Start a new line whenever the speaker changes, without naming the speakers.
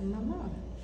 Mamma. Mm.